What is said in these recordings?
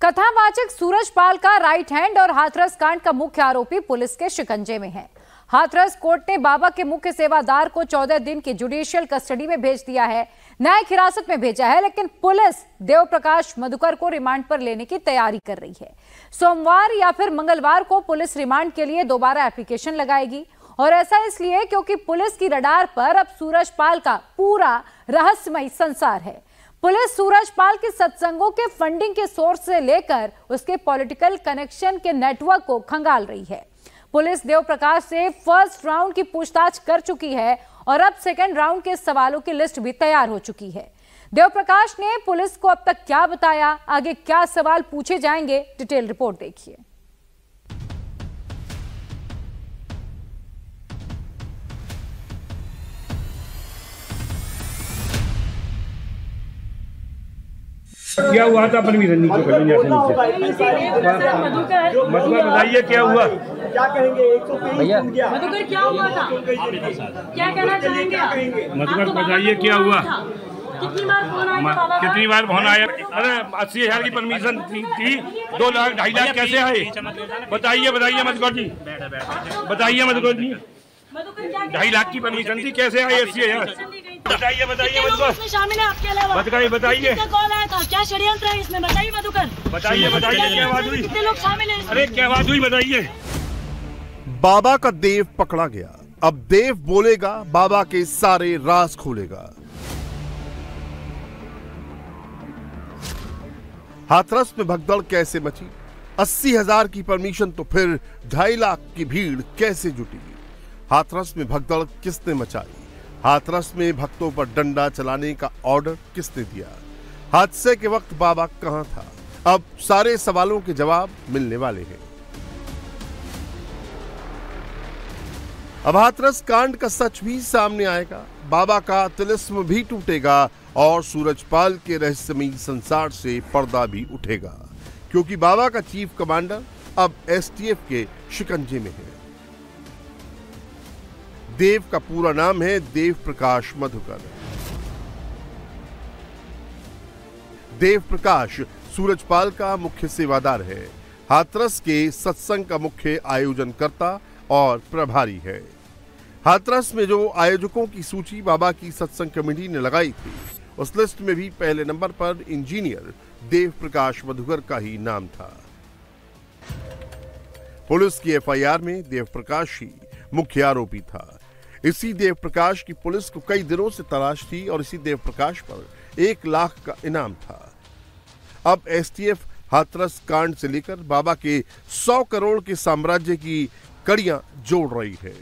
कथावाचक सूरज पाल का right hand और हाथरस कांड का मुख्य आरोपी पुलिस के शिकंजे में है। हाथरस कोर्ट ने बाबा के मुख्य सेवादार को 14 दिन की जुडिशियल कस्टडी में भेज दिया है। न्यायिक हिरासत में भेजा है, लेकिन पुलिस देव प्रकाश मधुकर को रिमांड पर लेने की तैयारी कर रही है। सोमवार या फिर मंगलवार को पुलिस रिमांड के लिए दोबारा एप्लीकेशन लगाएगी और ऐसा इसलिए क्योंकि पुलिस की रडार पर अब सूरज पाल का पूरा रहस्यमय संसार है। पुलिस सूरज पाल के सत्संगों के फंडिंग के सोर्स से लेकर उसके पॉलिटिकल कनेक्शन के नेटवर्क को खंगाल रही है। पुलिस देव प्रकाश से फ़र्स्ट राउंड की पूछताछ कर चुकी है और अब सेकेंड राउंड के सवालों की लिस्ट भी तैयार हो चुकी है। देव प्रकाश ने पुलिस को अब तक क्या बताया? आगे क्या सवाल पूछे जाएँगे? डिटेल रिपोर्ट देखिए। क्या हुआ था परमिशन नीचे? कर नीचे मधुकर बताइए क्या हुआ? क्या कहेंगे? एक सौ भैया। मधुकर क्या हुआ था? क्या कहना चाहेंगे? मधुकर बताइए क्या हुआ? कितनी बार फ़ोन आया म- था बाबा का? कितनी बार फ़ोन आया? अरे अस्सी हज़ार की परमिशन थी, थी। दो लाख ढाई लाख कैसे आए? बताइए बताइए मधुकर जी। बताइए मधुकर जी। ढाई लाख की परमिशन थी कैसे आई अस्सी हज़ार? बताइए बताइए इसमें शामिल है आपके अलावा? बताइए, बताइए। किसका कॉल आया था क्या षड्यंत्र है इसमें? बताइए मधुकर। बताइए बताइए क्या बात हुई? कितने लोग शामिल हैं अरे क्या बात हुई बताइए। बाबा का देव पकड़ा गया। अब देव बोलेगा बाबा के सारे राज खोलेगा। हाथरस में भगदड़ कैसे मची? अस्सी हज़ार की परमिशन तो फिर ढाई लाख की भीड़ कैसे जुटी? हाथरस में भगदड़ किसने मचाई? हाथरस में भक्तों पर डंडा चलाने का ऑर्डर किसने दिया? हादसे के वक्त बाबा कहाँ था? अब सारे सवालों के जवाब मिलने वाले हैं। अब हाथरस कांड का सच भी सामने आएगा। बाबा का तिलिस्म भी टूटेगा और सूरजपाल के रहस्यमयी संसार से पर्दा भी उठेगा। क्योंकि बाबा का चीफ कमांडर अब एसटीएफ के शिकंजे में है। देव का पूरा नाम है देव प्रकाश मधुकर। देव प्रकाश, सूरजपाल का मुख्य सेवादार है। हाथरस के सत्संग का मुख्य आयोजनकर्ता और प्रभारी है। हाथरस में जो आयोजकों की सूची बाबा की सत्संग कमेटी ने लगाई थी, उस लिस्ट में भी पहले नंबर पर इंजीनियर देव प्रकाश मधुकर का ही नाम था। पुलिस की एफआईआर में देव प्रकाश ही मुख्य आरोपी था। इसी देव प्रकाश की पुलिस को कई दिनों से तलाश थी और इसी देव प्रकाश पर एक लाख का इनाम था। अब एसटीएफ हाथरस कांड से लेकर बाबा के सौ करोड़ के साम्राज्य की कड़ियाँ जोड़ रही है।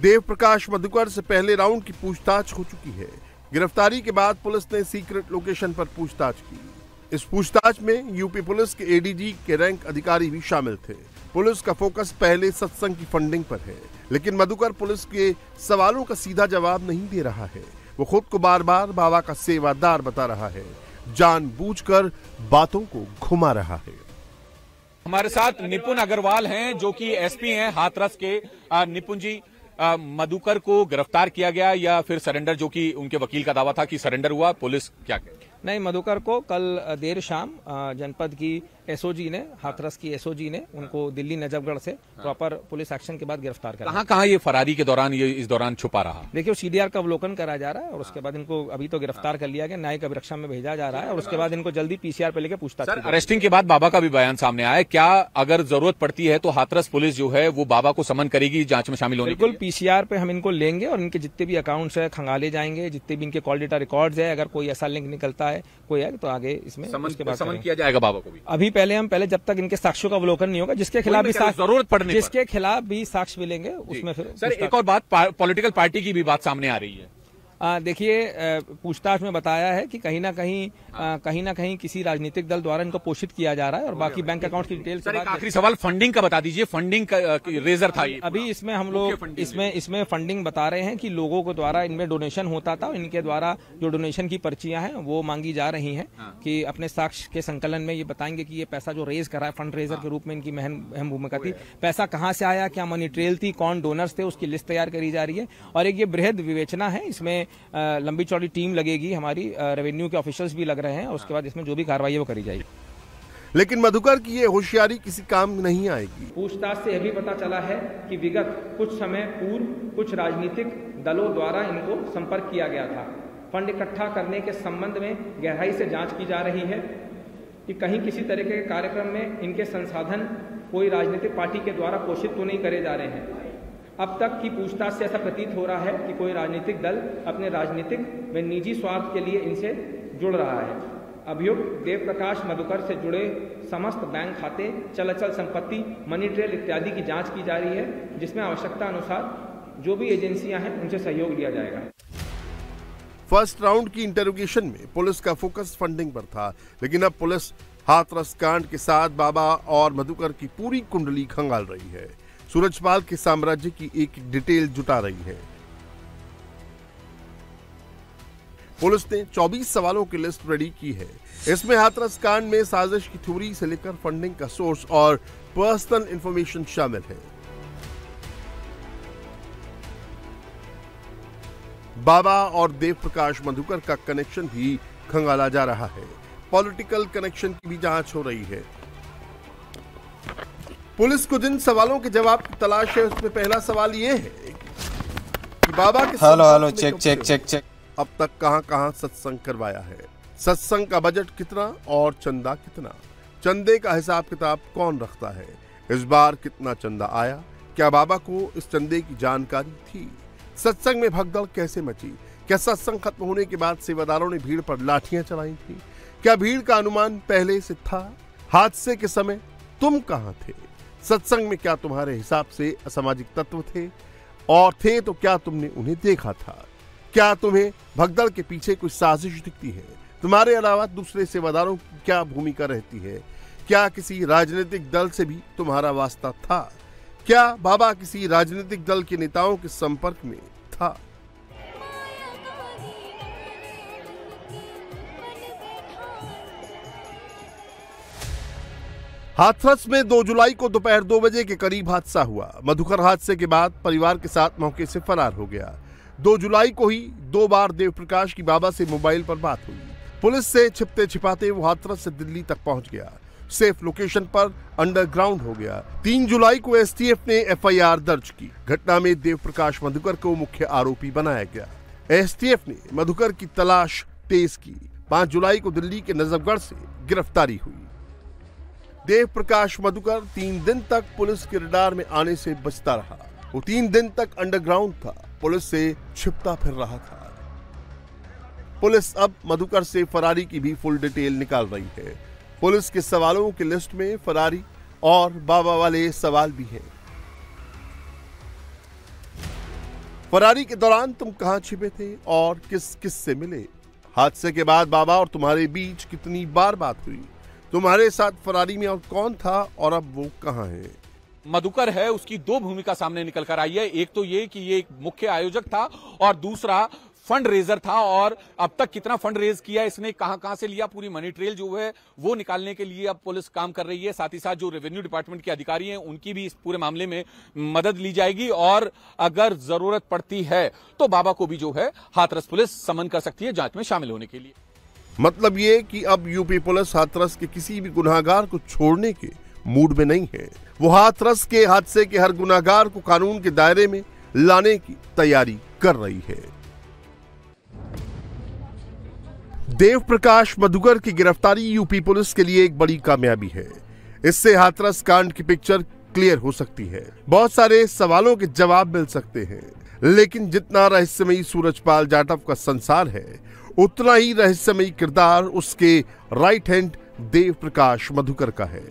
देव प्रकाश मधुकर से पहले राउंड की पूछताछ हो चुकी है। गिरफ्तारी के बाद पुलिस ने सीक्रेट लोकेशन पर पूछताछ की। इस पूछताछ में यूपी पुलिस के एडीजी के रैंक अधिकारी भी शामिल थे। पुलिस का फोकस पहले सत्संग की फंडिंग पर है, लेकिन मधुकर पुलिस के सवालों का सीधा जवाब नहीं दे रहा है। वो खुद को बार बार बाबा का सेवादार बता रहा है। जानबूझकर बातों को घुमा रहा है। हमारे साथ निपुण अग्रवाल हैं, जो कि एसपी हैं, हाथरस के निपुण जी। मधुकर को गिरफ़्तार किया गया या फिर सरेंडर, जो कि उनके वकील का दावा था कि सरेंडर हुआ। पुलिस क्या कहती नहीं मधुकर को कल देर शाम जनपद की एसओजी ने हाथरस की एसओजी ने उनको दिल्ली नजफगढ़ से प्रॉपर पुलिस एक्शन के बाद गिरफ़्तार करा कहाँ कहाँ ये फरारी के दौरान ये इस दौरान छुपा रहा? देखिए सीडीआर का अवलोकन करा जा रहा है और उसके बाद इनको अभी तो गिरफ़्तार कर लिया गया न्यायिक अभिरक्षा में भेजा जा रहा है और उसके बाद इनको जल्दी पीसीआर पे लेके पूछताछ अरेस्टिंग के बाद बाबा का भी बयान सामने आया क्या अगर ज़रूरत पड़ती है तो हाथरस पुलिस जो है वो बाबा को समन करेगी जाँच में शामिल होने बिल्कुल पीसीआर पे हम इनको लेंगे और इनके जितने भी अकाउंट्स है खंगाले जाएँगे जितने भी इनके कॉल डेटा रिकॉर्ड है अगर कोई ऐसा लिंक निकलता है कोई है तो आगे इसमें समन उसके बाद समन किया जाएगा बाबा को भी। अभी पहले हम पहले जब तक इनके साक्ष्यों का अवलोकन नहीं होगा जिसके खिलाफ भी रहा ज़रूरत पड़ने जिसके खिलाफ भी साक्ष्य मिलेंगे उसमें फिर सर एक और बात पॉलिटिकल पार्टी की भी बात सामने आ रही है। देखिए पूछताछ में बताया है कि कहीं ना कहीं आ, कहीं ना कहीं किसी राजनीतिक दल द्वारा इनको पोषित किया जा रहा है और बाकी बैंक अकाउंट की डिटेल सर एक आखिरी सवाल फंडिंग का बता दीजिए। फंडिंग का रेजर था ये अभी इसमें हम लोग इसमें इसमें फंडिंग बता रहे हैं कि लोगों को द्वारा इनमें डोनेशन होता था इनके द्वारा जो डोनेशन की पर्चियाँ हैं वो मांगी जा रही हैं कि अपने साक्ष्य के संकलन में ये बताएँगे कि ये पैसा जो रेज करा है फंड रेजर के रूप में इनकी अहम भूमिका थी। पैसा कहाँ से आया क्या मनी ट्रेल थी कौन डोनर्स थे उसकी लिस्ट तैयार करी जा रही है। और एक ये बृहद विवेचना है इसमें लंबी चौड़ी टीम लगेगी हमारी रेवेन्यू के ऑफिशियल्स भी लग रहे हैं और उसके बाद इसमें जो भी कार्रवाई है वो करी जाएगी। लेकिन मधुकर की ये होशियारी किसी काम नहीं आएगी। पूछताछ से यह भी पता चला है कि विगत कुछ समय पूर्व कुछ राजनीतिक दलों द्वारा इनको संपर्क किया गया था। फंड इकट्ठा करने के संबंध में गहराई से जाँच की जा रही है कि कहीं किसी तरह के कार्यक्रम में इनके संसाधन कोई राजनीतिक पार्टी के द्वारा पोषित तो नहीं करे जा रहे हैं। अब तक की पूछताछ से ऐसा प्रतीत हो रहा है कि कोई राजनीतिक दल अपने राजनीतिक व निजी स्वार्थ के लिए इनसे जुड़ रहा है। अभियुक्त देव प्रकाश मधुकर से जुड़े समस्त बैंक खाते चल अचल संपत्ति मनी ट्रेल इत्यादि की जाँच की जा रही है, जिसमें आवश्यकता अनुसार जो भी एजेंसियाँ हैं, उनसे सहयोग लिया जाएगा। फ़र्स्ट राउंड की इंटेरोगेशन में पुलिस का फोकस फंडिंग पर था, लेकिन अब पुलिस हाथरस कांड के साथ बाबा और मधुकर की पूरी कुंडली खंगाल रही है। सूरजपाल के साम्राज्य की एक डिटेल जुटा रही है। पुलिस ने 24 सवालों की लिस्ट रेडी की है। इसमें हाथरस कांड में साजिश की थ्योरी से लेकर फंडिंग का सोर्स और पर्सनल इंफॉर्मेशन शामिल है। बाबा और देव प्रकाश मधुकर का कनेक्शन भी खंगाला जा रहा है। पॉलिटिकल कनेक्शन की भी जाँच हो रही है। पुलिस को जिन सवालों के जवाब की तलाश है उसमें पहला सवाल ये है कि बाबा के hello hello check check check check अब तक कहाँ कहाँ सत्संग करवाया है? सत्संग का बजट कितना और चंदा कितना? चंदे का हिसाब किताब कौन रखता है? इस बार कितना चंदा आया? क्या बाबा को इस चंदे की जानकारी थी? सत्संग में भगदड़ कैसे मची? क्या सत्संग खत्म होने के बाद सेवादारों ने भीड़ पर लाठियाँ चलाई थी? क्या भीड़ का अनुमान पहले से था? हादसे के समय तुम कहाँ थे? सत्संग में क्या तुम्हारे हिसाब से असामाजिक तत्व थे? और थे तो क्या तुमने उन्हें देखा था? क्या तुम्हें भगदड़ के पीछे कोई साजिश दिखती है? तुम्हारे अलावा दूसरे सेवादारों की क्या भूमिका रहती है? क्या किसी राजनीतिक दल से भी तुम्हारा वास्ता था? क्या बाबा किसी राजनीतिक दल के नेताओं के संपर्क में था? हाथरस में 2 जुलाई को दोपहर दो बजे के करीब हादसा हुआ। मधुकर हादसे के बाद परिवार के साथ मौके से फरार हो गया। 2 जुलाई को ही दो बार देव प्रकाश की बाबा से मोबाइल पर बात हुई। पुलिस से छिपते छिपाते वो हाथरस से दिल्ली तक पहुँच गया। सेफ़ लोकेशन पर अंडरग्राउंड हो गया। 3 जुलाई को एसटीएफ ने एफआईआर दर्ज की। घटना में देव प्रकाश मधुकर को मुख्य आरोपी बनाया गया। एसटीएफ ने मधुकर की तलाश तेज की। 5 जुलाई को दिल्ली के नजफगढ़ से गिरफ्तारी हुई। देव प्रकाश मधुकर तीन दिन तक पुलिस के रडार में आने से बचता रहा। वो तीन दिन तक अंडरग्राउंड था। पुलिस से छिपता फिर रहा था। पुलिस अब मधुकर से फरारी की भी फुल डिटेल निकाल रही है। पुलिस के सवालों की लिस्ट में फरारी और बाबा वाले सवाल भी हैं। फरारी के दौरान तुम कहाँ छिपे थे और किस किस से मिले? हादसे के बाद बाबा और तुम्हारे बीच कितनी बार बात हुई? तुम्हारे साथ फरारी में और कौन था और अब वो कहाँ है? मधुकर है, उसकी दो भूमिका सामने निकल कर आई है। एक तो ये कि ये एक मुख्य आयोजक था और दूसरा फंड रेजर था और अब तक कितना फंड रेज किया इसने कहाँ कहाँ से लिया, पूरी मनी ट्रेल जो है, वो निकालने के लिए अब पुलिस काम कर रही है। साथ ही साथ जो रेवेन्यू डिपार्टमेंट के अधिकारी हैं, उनकी भी इस पूरे मामले में मदद ली जाएगी और अगर ज़रूरत पड़ती है तो बाबा को भी जो है हाथरस पुलिस समन कर सकती है जाँच में शामिल होने के लिए। मतलब ये कि अब यूपी पुलिस हाथरस के किसी भी गुनाहगार को छोड़ने के मूड में नहीं है। वो हाथरस के हादसे के हर गुनाहगार को कानून के दायरे में लाने की तैयारी कर रही है। देव प्रकाश मधुकर की गिरफ्तारी यूपी पुलिस के लिए एक बड़ी कामयाबी है। इससे हाथरस कांड की पिक्चर क्लियर हो सकती है। बहुत सारे सवालों के जवाब मिल सकते हैं, लेकिन जितना रहस्यमयी सूरजपाल जाटव का संसार है उतना ही रहस्यमयी किरदार उसके राइट हैंड देव प्रकाश मधुकर का है।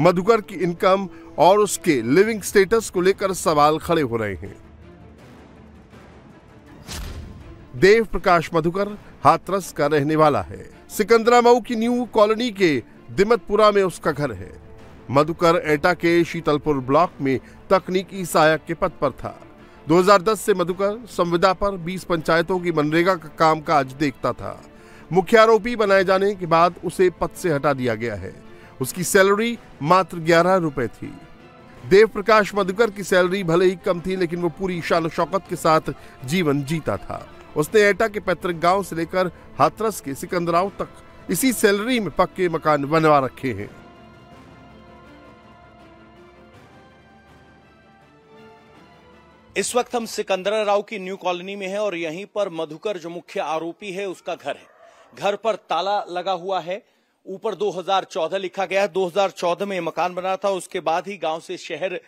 मधुकर की इनकम और उसके लिविंग स्टेटस को लेकर सवाल खड़े हो रहे हैं। देव प्रकाश मधुकर हाथरस का रहने वाला है। सिकंदरा मऊ की न्यू कॉलोनी के दिमतपुरा में उसका घर है। मधुकर एटा के शीतलपुर ब्लॉक में तकनीकी सहायक के पद पर था। 2010 से मधुकर संविदा पर 20 पंचायतों की मनरेगा का कामकाज देखता था। मुख्य आरोपी बनाए जाने के बाद उसे पद से हटा दिया गया है। उसकी सैलरी मात्र ग्यारह रुपए थी। देव प्रकाश मधुकर की सैलरी भले ही कम थी, लेकिन वो पूरी शान शौकत के साथ जीवन जीता था। उसने एटा के पैतृक गाँव से लेकर हाथरस के सिकंदराव तक इसी सैलरी में पक्के मकान बनवा रखे हैं। इस वक्त हम सिकंदरा राव की न्यू कॉलोनी में हैं और यहीं पर मधुकर जो मुख्य आरोपी है उसका घर है। घर पर ताला लगा हुआ है। ऊपर 2014 लिखा गया है। 2014 में मकान बना था। उसके बाद ही गाँव से शहर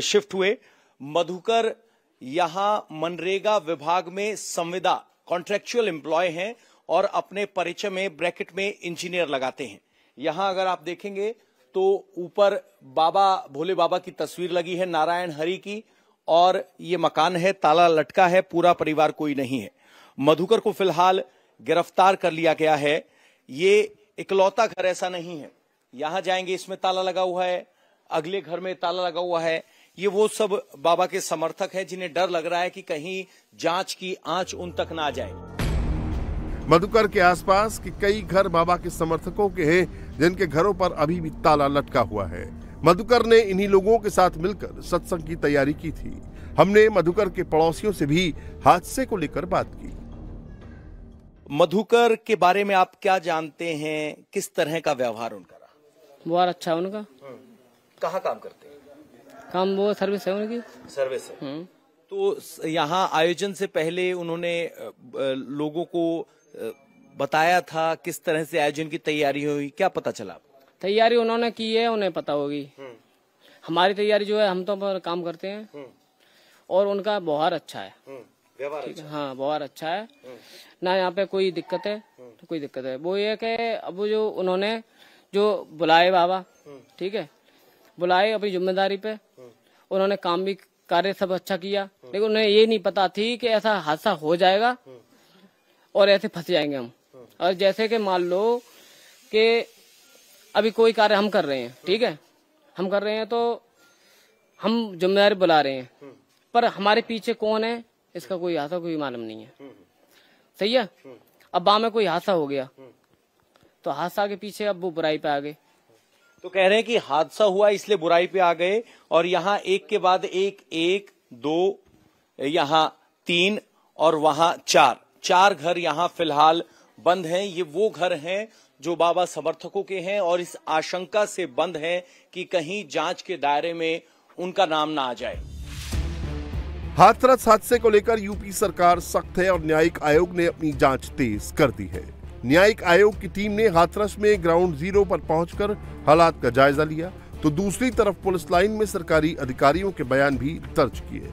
शिफ्ट हुए। मधुकर यहाँ मनरेगा विभाग में संविदा कॉन्ट्रेक्चुअल एम्प्लॉय हैं और अपने परिचय में, ब्रैकेट में इंजीनियर लगाते हैं। यहाँ अगर आप देखेंगे तो ऊपर बाबा, भोले बाबा की तस्वीर लगी है, नारायण हरि की। और ये मकान है, ताला लटका है, पूरा परिवार कोई नहीं है। मधुकर को फ़िलहाल गिरफ़्तार कर लिया गया है। ये इकलौता घर ऐसा नहीं है। यहाँ जाएँगे, इसमें ताला लगा हुआ है, अगले घर में ताला लगा हुआ है। ये वो सब बाबा के समर्थक हैं, जिन्हें डर लग रहा है कि कहीं जाँच की आँच उन तक ना जाए। मधुकर के आसपास के कई घर बाबा के समर्थकों के हैं, जिनके घरों पर अभी भी ताला लटका हुआ है। मधुकर ने इन्हीं लोगों के साथ मिलकर सत्संग की तैयारी की थी। हमने मधुकर के पड़ोसियों से भी हादसे को लेकर बात की। मधुकर के बारे में आप क्या जानते हैं? किस तरह का व्यवहार उनका रहा? बहुत अच्छा है उनका। कहाँ काम करते हैं? काम वो सर्विस है उनकी। सर्विस है। हम्म। तो यहाँ आयोजन से पहले उन्होंने लोगों को बताया था किस तरह से आयोजन की तैयारी हुई। क्या पता चला तैयारी उन्होंने की है उन्हें पता होगी। हमारी तैयारी जो है हम तो पर काम करते हैं। और उनका व्यवहार अच्छा है। व्यवहार ठीक है। हाँ। व्यवहार अच्छा है। ना यहाँ पे कोई दिक्कत है तो कोई दिक्कत है। वो ये है कि अब जो उन्होंने जो बुलाए बाबा ठीक है बुलाए अपनी ज़िम्मेदारी पे उन्होंने काम भी कार्य सब अच्छा किया। लेकिन उन्हें ये नहीं पता थी कि ऐसा हादसा हो जाएगा और ऐसे फंस जाएँगे हम। और जैसे कि मान लो कि अभी कोई कार्य हम कर रहे हैं ठीक है? हम कर रहे हैं तो हम ज़िम्मेदारी बुला रहे हैं। पर हमारे पीछे कौन है इसका कोई हादसा कोई मालूम नहीं है। सही है? अब बा में कोई हादसा हो गया तो हादसा के पीछे अब वो बुराई पे आ गए। तो कह रहे हैं कि हादसा हुआ इसलिए बुराई पे आ गए और यहाँ एक के बाद एक एक दो यहाँ तीन और वहाँ चार। चार घर यहाँ फ़िलहाल बंद हैं ये वो घर हैं जो बाबा समर्थकों के हैं और इस आशंका से बंद हैं कि कहीं जाँच के दायरे में उनका नाम ना आ जाए। हाथरस हादसे को लेकर यूपी सरकार सख्त है और न्यायिक आयोग ने अपनी जाँच तेज कर दी है। न्यायिक आयोग की टीम ने हाथरस में ग्राउंड ज़ीरो पर पहुंचकर हालात का जायजा लिया तो दूसरी तरफ़ पुलिस लाइन में सरकारी अधिकारियों के बयान भी दर्ज किए।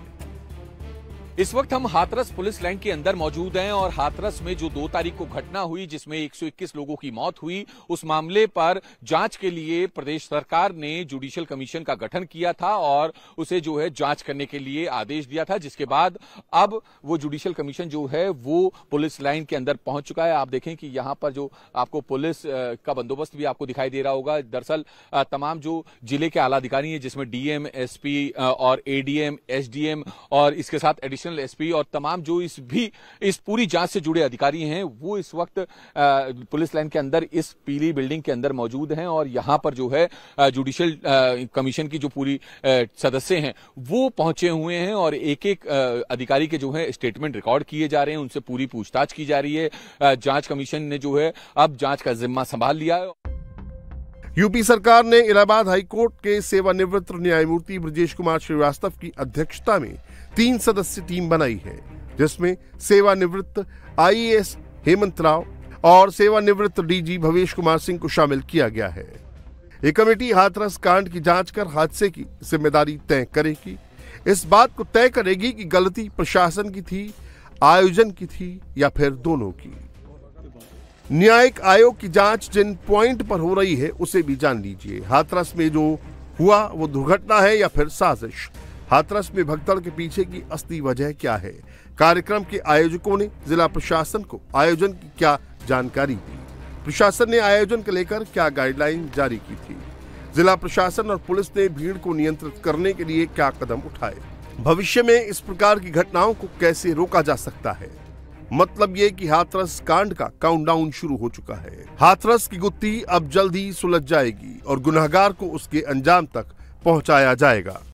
इस वक्त हम हाथरस पुलिस लाइन के अंदर मौजूद हैं और हाथरस में जो दो तारीख को घटना हुई, जिसमें 121 लोगों की मौत हुई, उस मामले पर जाँच के लिए प्रदेश सरकार ने जुडिशियल कमीशन का गठन किया था और उसे जो है जाँच करने के लिए आदेश दिया था, जिसके बाद अब वो जुडिशियल कमीशन जो है वो पुलिस लाइन के अंदर पहुँच चुका है। आप देखें कि यहाँ पर जो आपको पुलिस का बंदोबस्त भी आपको दिखाई दे रहा होगा। दरअसल तमाम जो ज़िले के आला अधिकारी हैं, जिसमें डीएम, एसपी और एडीएम, एसडीएम और इसके साथ एडिशनल एसपी और तमाम जो इस भी, इस पूरी जाँच से जुड़े अधिकारी हैं, वो इस वक्त पुलिस लाइन के अंदर, इस पीली बिल्डिंग के अंदर मौजूद हैं और यहाँ पर जो है जुडिशियल कमीशन की जो पूरी सदस्य हैं, वो पहुँचे हुए हैं और एक एक अधिकारी के जो है, स्टेटमेंट रिकॉर्ड किए जा रहे हैं, उनसे पूरी पूछताछ की जा रही है। जाँच कमीशन ने जो है, अब जाँच का जिम्मा संभाल लिया है। यूपी सरकार ने इलाहाबाद हाईकोर्ट के सेवानिवृत्त न्यायमूर्ति ब्रजेश कुमार श्रीवास्तव की अध्यक्षता में तीन सदस्य टीम बनाई है, जिसमें सेवानिवृत्त आईएएस हेमंत राव और सेवानिवृत्त डीजी भवेश कुमार सिंह को शामिल किया गया है। ये कमेटी हाथरस कांड की जाँच कर हादसे की ज़िम्मेदारी तय करेगी। इस बात को तय करेगी कि गलती प्रशासन की थी, आयोजन की थी या फिर दोनों की। न्यायिक आयोग की जाँच जिन पॉइंट पर हो रही है, उसे भी जान लीजिए। हाथरस में जो हुआ, वो दुर्घटना है या फिर साजिश? हाथरस में भगदड़ के पीछे की असली वजह क्या है? कार्यक्रम के आयोजकों ने जिला प्रशासन को आयोजन की क्या जानकारी दी? प्रशासन ने आयोजन को लेकर क्या गाइडलाइन जारी की थी? जिला प्रशासन और पुलिस ने भीड़ को नियंत्रित करने के लिए क्या कदम उठाए? भविष्य में इस प्रकार की घटनाओं को कैसे रोका जा सकता है? मतलब ये कि हाथरस कांड का काउंटडाउन शुरू हो चुका है। हाथरस की गुत्ती अब जल्द ही सुलझ जाएगी और गुनहगार को उसके अंजाम तक पहुँचाया जाएगा।